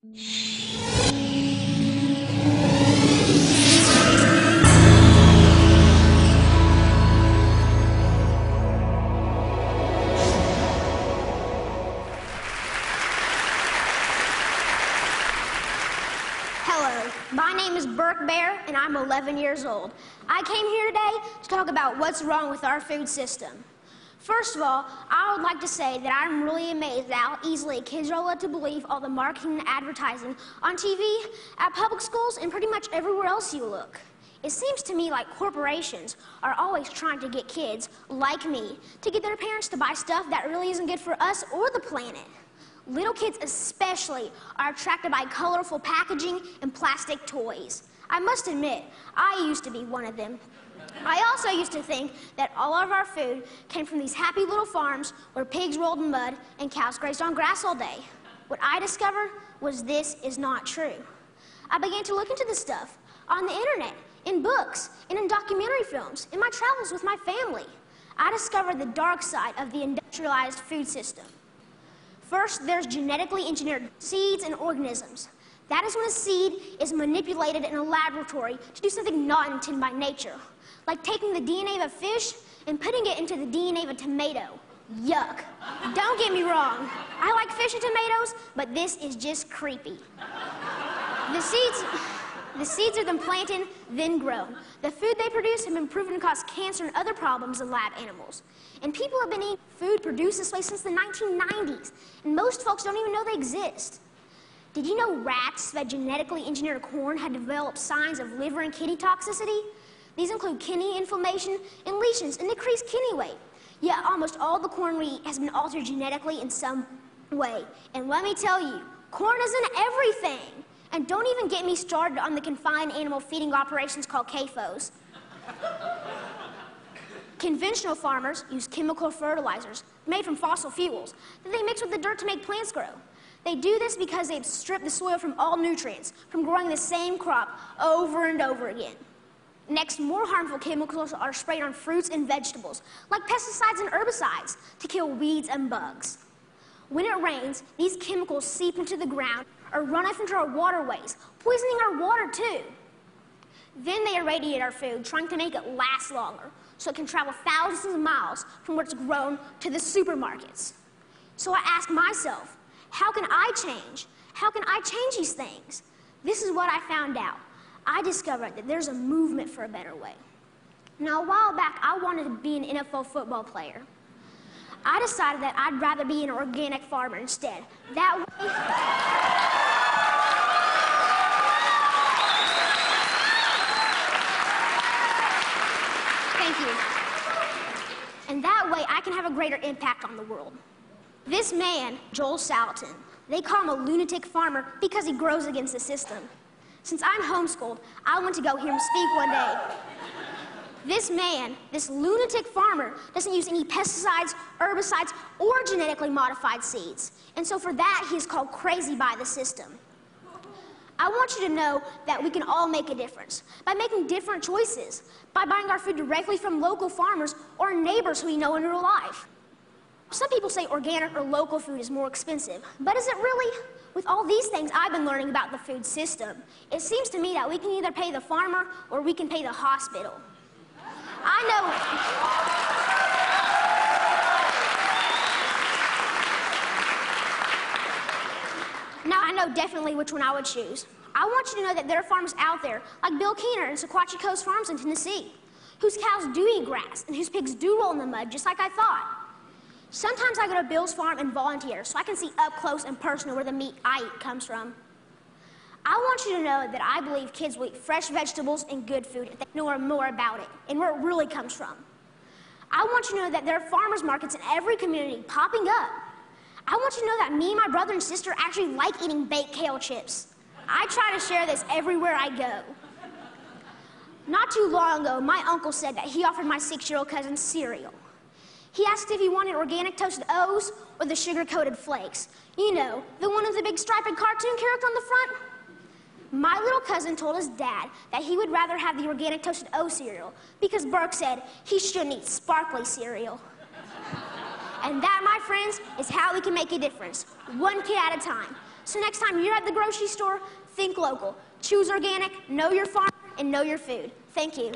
Hello, my name is Birke Baehr, and I'm 11 years old. I came here today to talk about what's wrong with our food system. First of all, I would like to say that I'm really amazed at how easily kids are led to believe all the marketing and advertising on TV, at public schools, and pretty much everywhere else you look. It seems to me like corporations are always trying to get kids, like me, to get their parents to buy stuff that really isn't good for us or the planet. Little kids, especially, are attracted by colorful packaging and plastic toys. I must admit, I used to be one of them. I also used to think that all of our food came from these happy little farms where pigs rolled in mud and cows grazed on grass all day. What I discovered was this is not true. I began to look into this stuff on the internet, in books, and in documentary films, in my travels with my family. I discovered the dark side of the industrialized food system. First, there's genetically engineered seeds and organisms. That is when a seed is manipulated in a laboratory to do something not intended by nature, like taking the DNA of a fish and putting it into the DNA of a tomato. Yuck. Don't get me wrong. I like fish and tomatoes, but this is just creepy. The seeds, the seeds are then planted, then grown. The food they produce have been proven to cause cancer and other problems in lab animals. And people have been eating food produced this way since the 1990s, and most folks don't even know they exist. Did you know rats that genetically engineered corn had developed signs of liver and kidney toxicity? These include kidney inflammation and lesions and decreased kidney weight. Yet almost all the corn we eat has been altered genetically in some way. And let me tell you, corn isn't everything. And don't even get me started on the confined animal feeding operations called CAFOs. Conventional farmers use chemical fertilizers made from fossil fuels that they mix with the dirt to make plants grow. They do this because they've stripped the soil from all nutrients from growing the same crop over and over again. Next, more harmful chemicals are sprayed on fruits and vegetables, like pesticides and herbicides, to kill weeds and bugs. When it rains, these chemicals seep into the ground or run off into our waterways, poisoning our water too. Then they irradiate our food, trying to make it last longer, so it can travel thousands of miles from where it's grown to the supermarkets. So I ask myself, how can I change? How can I change these things? This is what I found out. I discovered that there's a movement for a better way. Now, a while back, I wanted to be an NFL football player. I decided that I'd rather be an organic farmer instead. That way. Thank you. And that way, I can have a greater impact on the world. This man, Joel Salatin, they call him a lunatic farmer because he grows against the system. Since I'm homeschooled, I went to go hear him speak one day. This man, this lunatic farmer, doesn't use any pesticides, herbicides, or genetically modified seeds. And so for that, he's called crazy by the system. I want you to know that we can all make a difference by making different choices, by buying our food directly from local farmers or neighbors who we know in real life. Some people say organic or local food is more expensive, but is it really? With all these things I've been learning about the food system, it seems to me that we can either pay the farmer or we can pay the hospital. I know. Now I know definitely which one I would choose. I want you to know that there are farmers out there, like Bill Keener and Sequatchie Cove Farms in Tennessee, whose cows do eat grass and whose pigs do roll in the mud, just like I thought. Sometimes I go to Bill's farm and volunteer so I can see up close and personal where the meat I eat comes from. I want you to know that I believe kids will eat fresh vegetables and good food if they know more about it and where it really comes from. I want you to know that there are farmers markets in every community popping up. I want you to know that me and my brother and sister actually like eating baked kale chips. I try to share this everywhere I go. Not too long ago, my uncle said that he offered my six-year-old cousin cereal. He asked if he wanted organic toasted O's or the sugar-coated flakes. You know, the one with the big striped cartoon character on the front. My little cousin told his dad that he would rather have the organic toasted O cereal because Birke said he shouldn't eat sparkly cereal. And that, my friends, is how we can make a difference, one kid at a time. So next time you're at the grocery store, think local. Choose organic, know your farm, and know your food. Thank you.